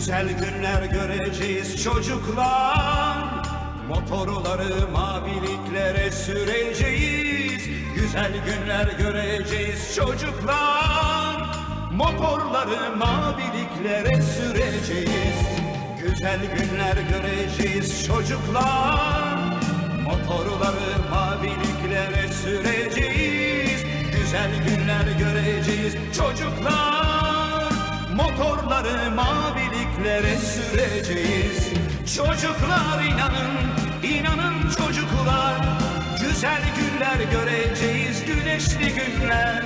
Güzel günler göreceğiz çocuklar. Motorları maviliklere süreceğiz. Güzel günler göreceğiz çocuklar. Motorları maviliklere süreceğiz. Güzel günler göreceğiz çocuklar. Motorları maviliklere süreceğiz. Güzel günler maviliklere süreceğiz? Çocuklar inanın, inanın çocuklar. Güzel günler göreceğiz, güneşli günler.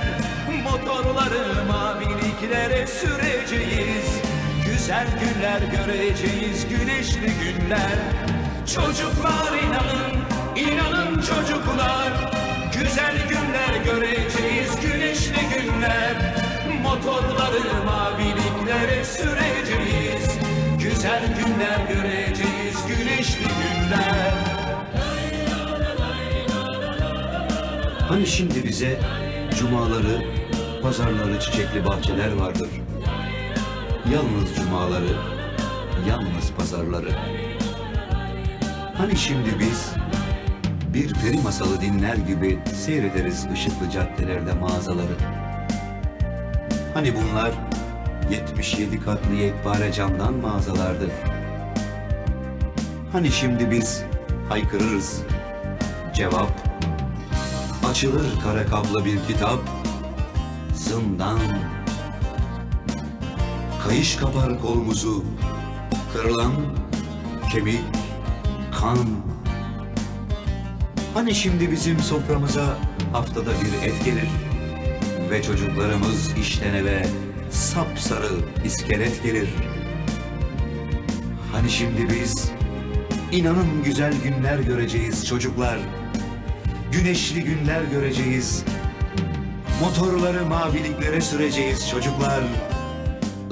Motorları maviliklere süreceğiz. Güzel günler göreceğiz, güneşli günler. Çocuklar inanın, inanın çocuklar. Güzel günler göreceğiz, güneşli günler. Motorları maviliklere süreceğiz Güzel günler göreceğiz, güneşli günler Hani şimdi bize cumaları, pazarları, çiçekli bahçeler vardır. Yalnız cumaları, yalnız pazarları. Hani şimdi biz bir peri masalı dinler gibi seyrederiz ışıklı caddelerde mağazaları. Hani bunlar 77 katlı yekpare camdan mağazalardı. Hani şimdi biz haykırırız. Cevap Açılır kara kablo bir kitap Zindan Kayış kapar kolumuzu Kırılan kemik Kan Hani şimdi bizim soframıza Haftada bir et gelir Ve çocuklarımız işten eve Sapsarı iskelet gelir Hani şimdi biz inanın güzel günler göreceğiz çocuklar güneşli günler göreceğiz. Motorları maviliklere süreceğiz çocuklar.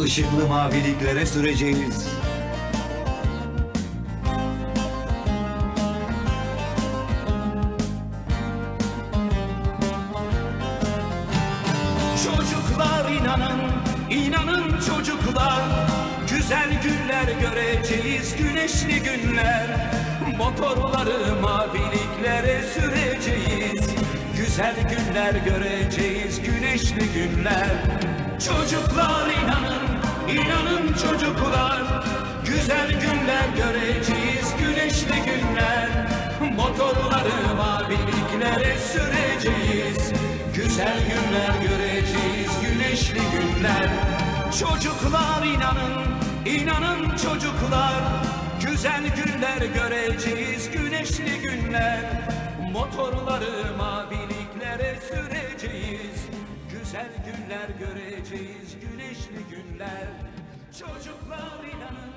Işıklı maviliklere süreceğiz. Çocuklar inanın, inanın çocuklar Güzel günler göreceğiz, güneşli günler. Motorları maviliklere süreceğiz. Güzel günler göreceğiz, güneşli günler. Çocuklar inanın, inanın çocuklar. Güzel günler göreceğiz, güneşli günler. Motorları maviliklere süreceğiz. Güzel günler göreceğiz, güneşli günler Çocuklar inanın, inanın çocuklar. Güzel günler göreceğiz, güneşli günler. Motorları maviliklere süreceğiz. Güzel günler göreceğiz, güneşli günler. Çocuklar inanın,